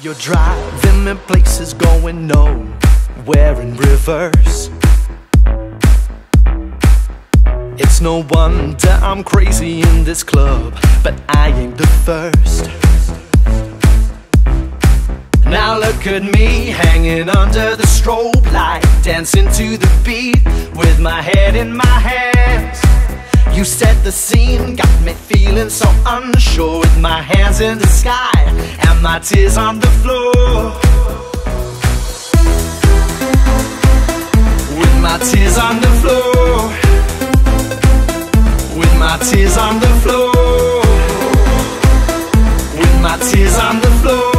You're driving me places going nowhere in reverse. It's no wonder I'm crazy in this club, but I ain't the first. Now look at me hanging under the strobe light, dancing to the beat with my head in my hands. You set the scene, got me feeling so unsure with my hands in the sky and my tears on the floor. With my tears on the floor. With my tears on the floor. With my tears on the floor.